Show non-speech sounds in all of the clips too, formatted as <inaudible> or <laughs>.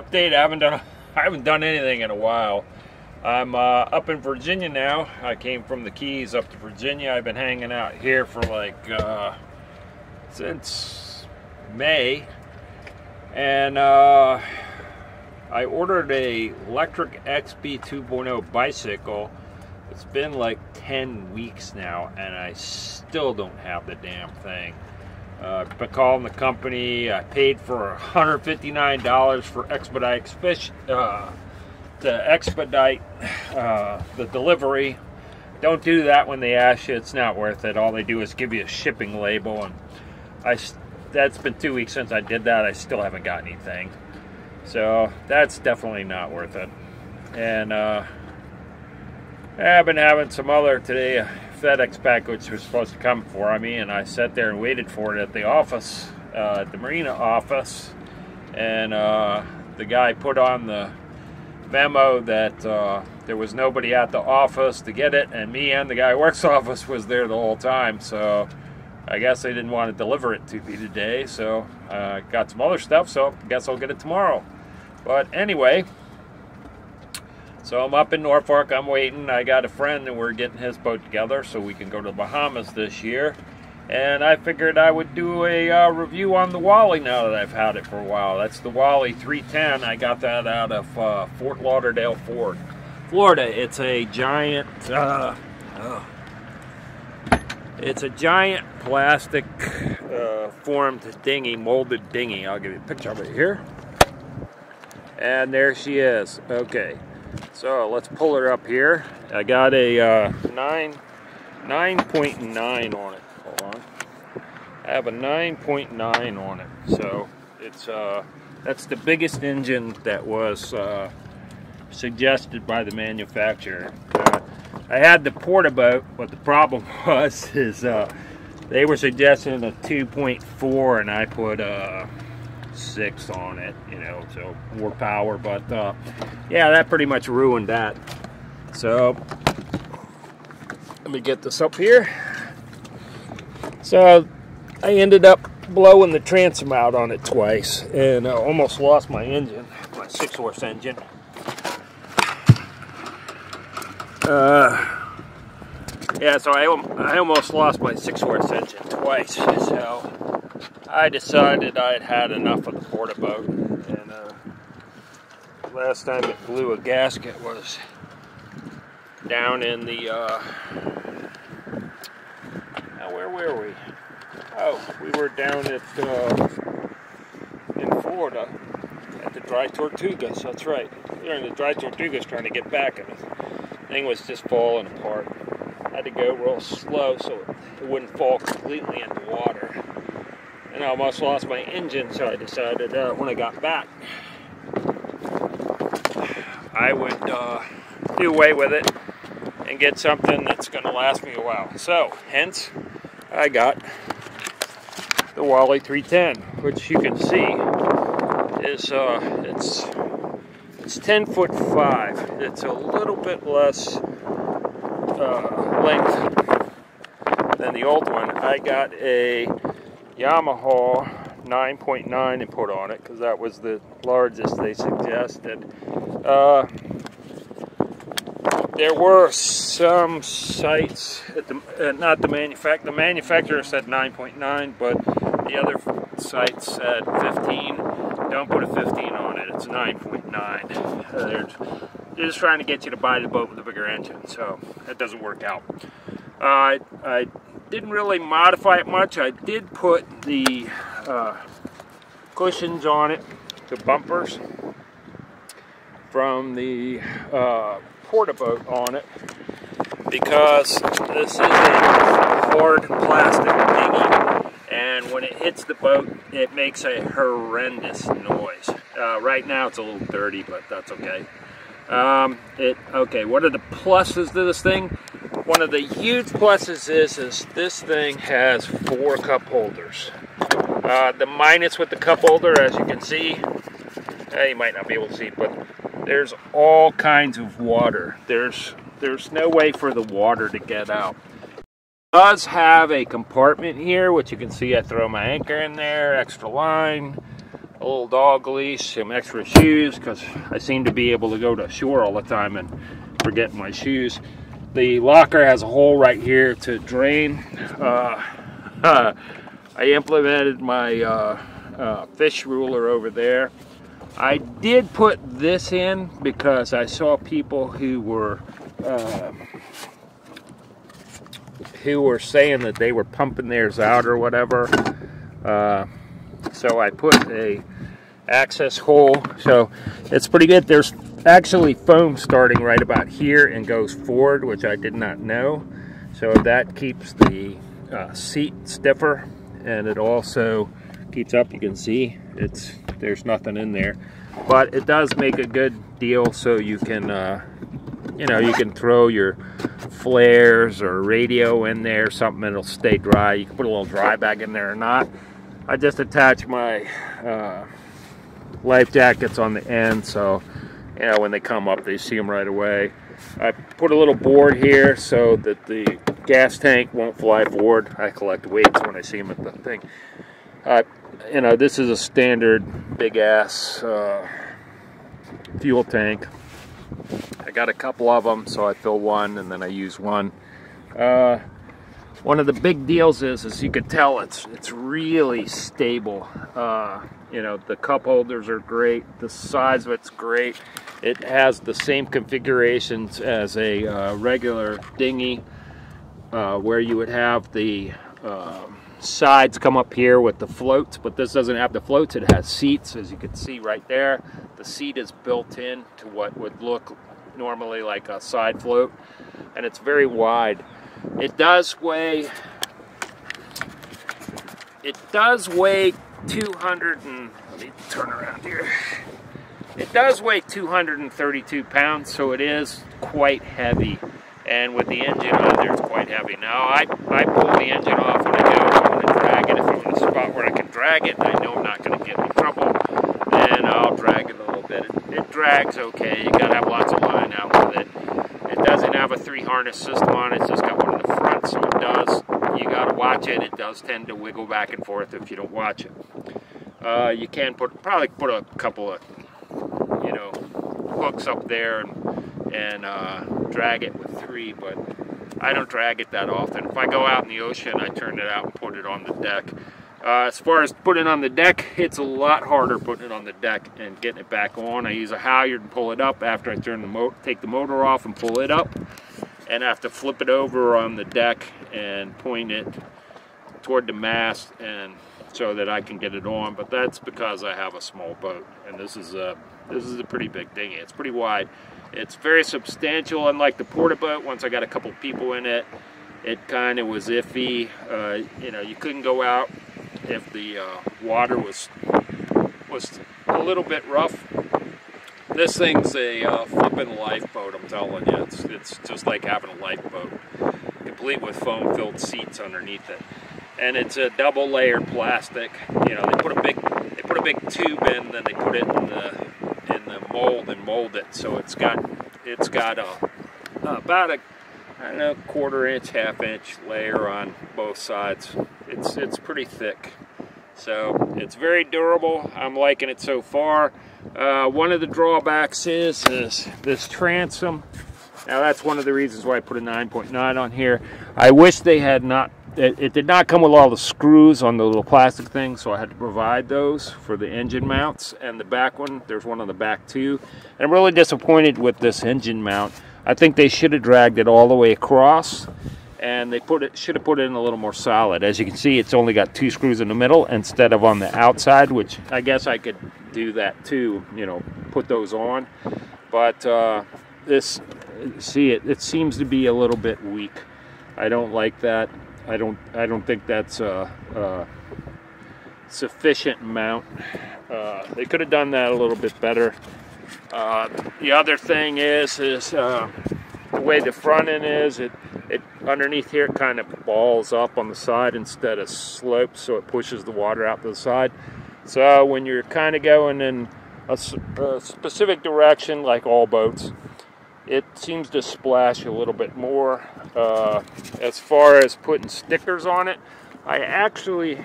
update. I haven't done <laughs> I haven't done anything in a while. I'm uh, up in Virginia now. I came from the Keys up to Virginia. I've been hanging out here for like uh, since May, and uh, I ordered a electric XB 2.0 bicycle. It's been like 10 weeks now, and I still don't have the damn thing. Uh, been calling the company. I paid for $159 for expedite fish uh, to expedite uh, the delivery. Don't do that when they ask you. It's not worth it. All they do is give you a shipping label, and I that's been two weeks since I did that. I still haven't got anything, so that's definitely not worth it. And uh, I've been having some other today. FedEx package was supposed to come for me, and I sat there and waited for it at the office, uh, at the marina office, and uh, the guy put on the memo that uh, there was nobody at the office to get it, and me and the guy works <laughs> office was there the whole time, so I guess they didn't want to deliver it to me today, so I uh, got some other stuff, so I guess I'll get it tomorrow. But anyway, so I'm up in Norfolk. I'm waiting. I got a friend and we're getting his boat together so we can go to the Bahamas this year. And I figured I would do a uh, review on the Whaly now that I've had it for a while. That's the Whaly 310. I got that out of uh, Fort Lauderdale, Ford, Florida. It's a giant. Uh, oh, it's a giant plastic uh, formed dinghy, molded dinghy. I'll give you a picture of it here. And there she is. Okay. So let's pull her up here. I got a uh, 9, 9.9 on it. Hold on. I have a 9.9 on it. So it's uh, that's the biggest engine that was uh, suggested by the manufacturer. Uh, I had the Porta-Bote, but the problem <laughs> was is uh, they were suggesting a 2.4 and I put uh, six on it, you know, so more power. But uh, yeah, that pretty much ruined that. So let me get this up here. So I ended up blowing the transom out on it twice and I almost lost my engine, my six horse engine. Uh, yeah, so I, I almost lost my six horse engine twice. So I decided I had had enough of the Porta-Bote, and uh, last time it blew a gasket was down in the. Uh, now where were we? Oh, we were down at uh, in Florida at the Dry Tortugas. That's right. We were in the Dry Tortugas trying to get back, and the thing was just falling apart. I had to go real slow so it wouldn't fall completely into water and I almost lost my engine, so I decided uh, when I got back, I would uh, do away with it and get something that's going to last me a while. So, hence, I got the Whaly 310, which you can see is uh, it's it's 10 foot 5. It's a little bit less uh, length than the old one. I got a Yamaha 9.9 and put on it because that was the largest they suggested. Uh, there were some sites at the uh, not the manufacturer. The manufacturer said 9.9, but the other sites said 15. Don't put a 15 on it. It's 9.9. Uh, they're, they're, just trying to get you to buy the boat with a bigger engine, so that doesn't work out. Uh, I didn't really modify it much. I did put the uh, cushions on it, the bumpers from the uh, Porta-Bote on it because this is a hard plastic thingy and when it hits the boat it makes a horrendous noise. Uh, right now it's a little dirty but that's okay. Um, it okay. What are the pluses to this thing? One of the huge pluses is, is this thing has four cup holders. Uh, the minus with the cup holder, as you can see, eh, you might not be able to see, but there's all kinds of water. There's there's no way for the water to get out. It does have a compartment here, which you can see I throw my anchor in there, extra line, a little dog leash, some extra shoes, because I seem to be able to go to shore all the time and forget my shoes. The locker has a hole right here to drain. Uh, <laughs> I implemented my uh, uh, fish ruler over there. I did put this in because I saw people who were uh, who were saying that they were pumping theirs out or whatever. Uh, so I put a access hole. So it's pretty good. There's actually foam starting right about here and goes forward, which I did not know. So that keeps the uh, seat stiffer and it also keeps up. You can see it's there's nothing in there, but it does make a good deal so you can uh, you know you can throw your flares or radio in there, something that'll stay dry. You can put a little dry bag in there or not. I just attach my uh, life jackets on the end so you know when they come up they see them right away. I put a little board here so that the gas tank won't fly forward. I collect weights when I see them at the thing. You know, this is a standard big ass uh, fuel tank. I got a couple of them, so I fill one and then I use one. Uh, one of the big deals is, as you can tell, it's it's really stable. Uh, you know, the cup holders are great. The size of it's great. It has the same configurations as a uh, regular dinghy, uh, where you would have the um, sides come up here with the floats, but this doesn't have the floats. It has seats, as you can see right there. The seat is built in to what would look normally like a side float, and it's very wide. It does weigh, it does weigh 200 and, let me turn around here. It does weigh 232 pounds, so it is quite heavy. And with the engine on there, it's quite heavy. Now, I, I pull the engine off when I go, I'm going to drag it. If I'm in a spot where I can drag it, I know I'm not going to get in trouble, then I'll drag it a little bit. It, it drags okay. you got to have lots of line out with it. It doesn't have a three harness system on it. It's just got one in the front, so it does. You got to watch it. It does tend to wiggle back and forth if you don't watch it. Uh, you can put probably put a couple of you know hooks up there and, and uh, drag it with three, but I don't drag it that often. If I go out in the ocean, I turn it out and put it on the deck. Uh, as far as putting it on the deck, it's a lot harder putting it on the deck and getting it back on. I use a halyard and pull it up after I turn the mo take the motor off and pull it up. And I have to flip it over on the deck and point it toward the mast and so that I can get it on. But that's because I have a small boat, and this is a this is a pretty big dinghy. It's pretty wide. It's very substantial, unlike the porta boat. Once I got a couple people in it, it kind of was iffy. Uh, you know, you couldn't go out if the uh, water was was a little bit rough. This thing's a uh, flipping lifeboat, I'm telling you. It's, it's just like having a lifeboat, complete with foam-filled seats underneath it. And it's a double layer plastic. You know, they put a big they put a big tube in, then they put it in the in the mold and mold it. So it's got it's got a about a I don't know quarter inch, half inch layer on both sides. It's it's pretty thick. So it's very durable. I'm liking it so far. Uh, one of the drawbacks is, is this transom. Now that's one of the reasons why I put a 9.9 on here. I wish they had not, it, it, did not come with all the screws on the little plastic thing, so I had to provide those for the engine mounts. And the back one, there's one on the back too. And I'm really disappointed with this engine mount. I think they should have dragged it all the way across and they put it should have put it in a little more solid. As you can see, it's only got two screws in the middle instead of on the outside, which I guess I could do that too, you know, put those on. But uh, this, see it, it seems to be a little bit weak. I don't like that. I don't, I don't think that's a, a sufficient mount. Uh, they could have done that a little bit better. Uh, the other thing is, is uh, the way the front end is, it it underneath here kind of balls up on the side instead of slopes so it pushes the water out to the side so when you're kind of going in a, a, specific direction like all boats it seems to splash a little bit more. Uh, as far as putting stickers on it I actually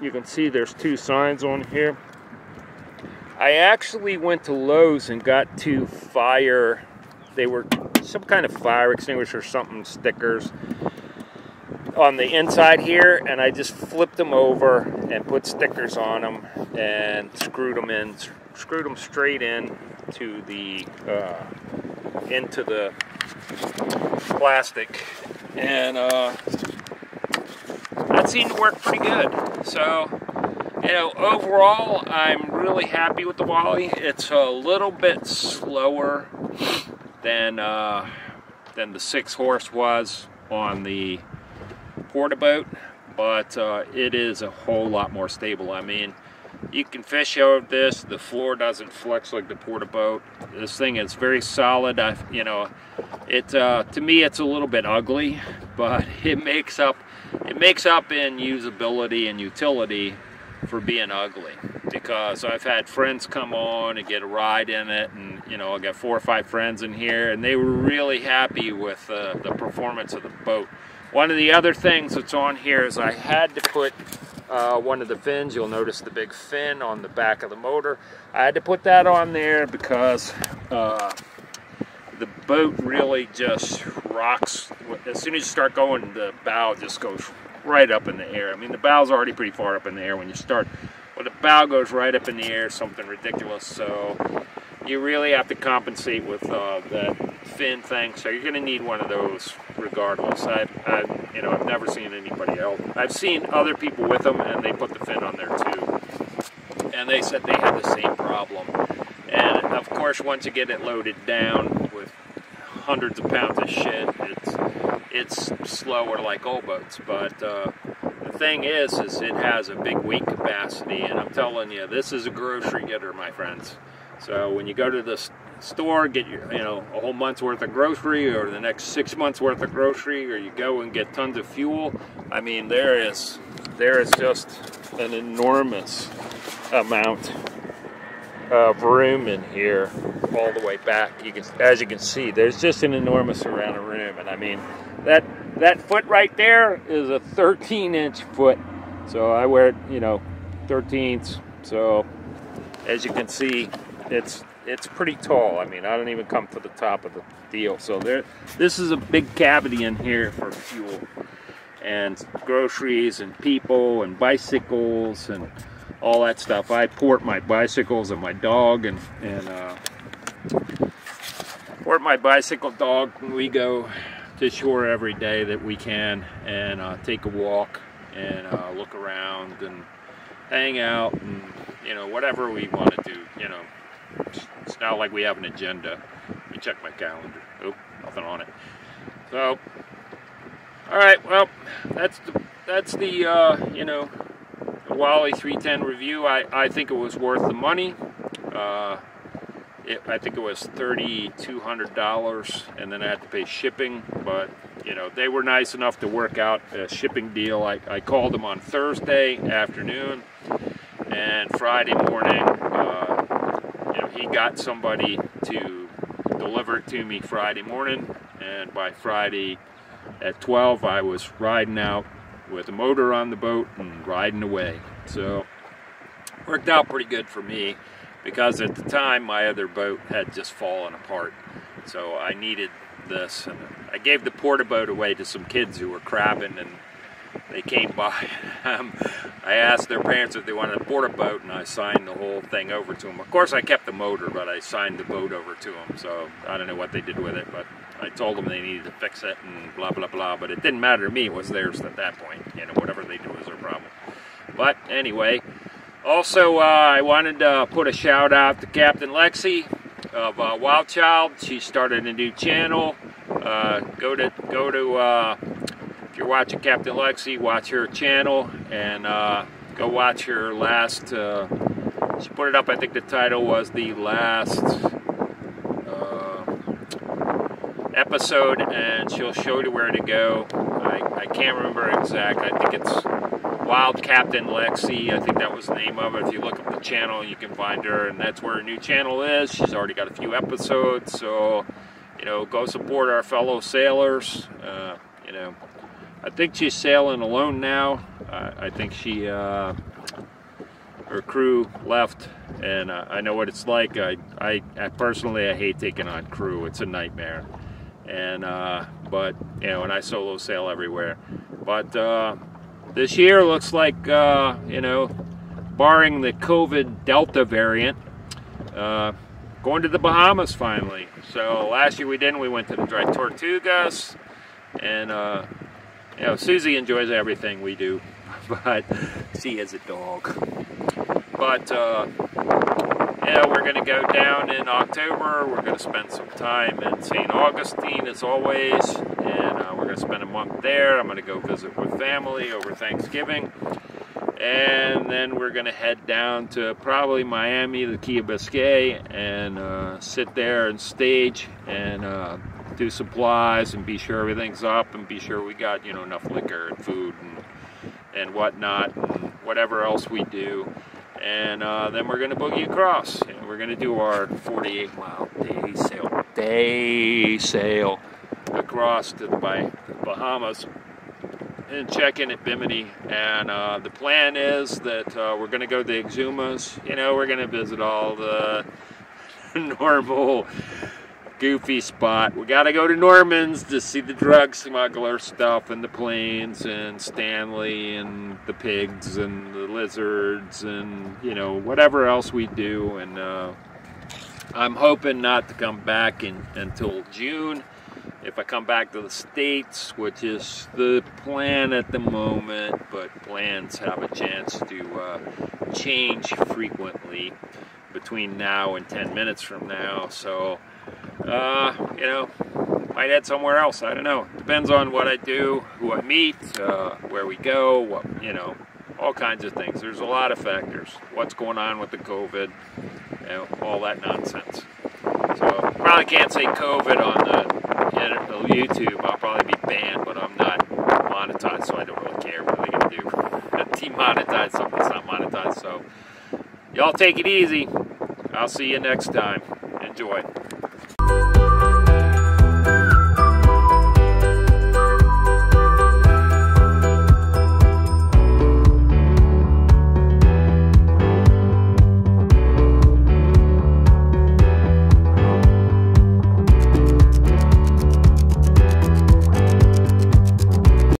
you can see there's two signs on here. I actually went to Lowe's and got two fire, they were some kind of fire extinguisher, something stickers on the inside here, and I just flipped them over and put stickers on them and screwed them in, screwed them straight in to the uh, into the plastic, and uh, that seemed to work pretty good. So you know, overall, I'm really happy with the Whaly. It's a little bit slower than uh, than the six horse was on the porta boat, but uh, it is a whole lot more stable. I mean, you can fish out of this. The floor doesn't flex like the porta boat. This thing is very solid. I, you know, it uh, to me it's a little bit ugly, but <laughs> it makes up it makes up in usability and utility for being ugly because I've had friends come on and get a ride in it and you know I got four or five friends in here and they were really happy with uh, the performance of the boat. One of the other things that's on here is I had to put uh, one of the fins, you'll notice the big fin on the back of the motor. I had to put that on there because uh, the boat really just rocks. As soon as you start going, the bow just goes right up in the air. I mean, the bow's already pretty far up in the air when you start. Well, the bow goes right up in the air, something ridiculous. So you really have to compensate with uh, that fin thing. So you're going to need one of those regardless. I've, I've, you know, I've never seen anybody else. I've seen other people with them, and they put the fin on there too. And they said they had the same problem. And of course, once you get it loaded down with hundreds of pounds of shit, it's it's slower like old boats. But uh, the thing is, is it has a big weight capacity, and I'm telling you, this is a grocery getter, my friends. So when you go to the store, get your, you know, a whole month's worth of grocery, or the next six months worth of grocery, or you go and get tons of fuel. I mean, there is, there is just an enormous amount of room in here all the way back. You can, as you can see, there's just an enormous amount of room, and I mean, that that foot right there is a 13 inch foot. So I wear, it, you know, 13s. So as you can see, it's it's pretty tall. I mean, I don't even come to the top of the deal. So there, this is a big cavity in here for fuel and groceries and people and bicycles and all that stuff. I port my bicycles and my dog and and uh, port my bicycle dog when we go to shore every day that we can and uh, take a walk and uh, look around and hang out and you know whatever we want to do you know it's not like we have an agenda. Let me check my calendar. Oh nothing on it. So all right well that's the that's the uh, you know the Whaly 310 review. I, I think it was worth the money. Uh, it, I think it was $3,200 and then I had to pay shipping, but you know, they were nice enough to work out a shipping deal. I, I called them on Thursday afternoon and Friday morning, he got somebody to deliver it to me Friday morning and by Friday at 12 I was riding out with a motor on the boat and riding away. So worked out pretty good for me because at the time my other boat had just fallen apart. So I needed this. And I gave the porta boat away to some kids who were crabbing and they came by. Um, I asked their parents if they wanted to board a boat and I signed the whole thing over to them. Of course I kept the motor, but I signed the boat over to them. So I don't know what they did with it, but I told them they needed to fix it and blah, blah, blah. But it didn't matter to me. It was theirs at that point. You know, whatever they do was their problem. But anyway, also, uh, I wanted to put a shout out to Captain Lexi of uh, Wild Child. She started a new channel. Uh, go to go to uh, you're watching Captain Lexi, watch her channel and uh, go watch her last. Uh, she put it up. I think the title was the last episode, and she'll show you where to go. I, I can't remember exact. I think it's Wild Captain Lexi, I think that was the name of it. If you look up the channel, you can find her, and that's where her new channel is. She's already got a few episodes, so you know, go support our fellow sailors. Uh, you know, I think she's sailing alone now. Uh, I think she, uh, or crew left, and uh, I know what it's like. I, I, I, personally I hate taking on crew. It's a nightmare. And uh, but you know, and I solo sail everywhere. But uh, this year looks like uh, you know, barring the COVID Delta variant, uh, going to the Bahamas finally. So last year we didn't. We went to the Dry Tortugas, and uh, you know, Suzy enjoys everything we do, <laughs> but she is a dog. But uh, yeah, we're going to go down in October. We're going to spend some time in St. Augustine as always, and uh, we're going to spend a month there. I'm going to go visit with family over Thanksgiving. And then we're going to head down to probably Miami, the Key of Biscay, and uh, sit there and stage and uh, do supplies and be sure everything's up and be sure we got, you know, enough liquor and food and, and whatnot and whatever else we do. And uh, then we're going to boogie across. And we're going to do our 48 mile day sail, day sail across to the Bahamas and check in at Bimini. And uh, the plan is that uh, we're going to go to the Exumas. You know, we're going to visit all the <laughs> normal goofy spot. We got to go to Norman's to see the drug smuggler stuff and the planes and Staniel and the pigs and the lizards and, you know, whatever else we do. And uh, I'm hoping not to come back in, until June. If I come back to the States, which is the plan at the moment, but plans have a chance to uh, change frequently between now and 10 minutes from now. So uh, you know, might head somewhere else. I don't know. Depends on what I do, who I meet, uh, where we go, what, you know, all kinds of things. There's a lot of factors. What's going on with the COVID, you know, all that nonsense. So probably can't say COVID on the YouTube. I'll probably be banned, but I'm not monetized, so I don't really care what they're gonna do. <laughs> Demonetize something that's not monetized. So y'all take it easy. I'll see you next time. Enjoy.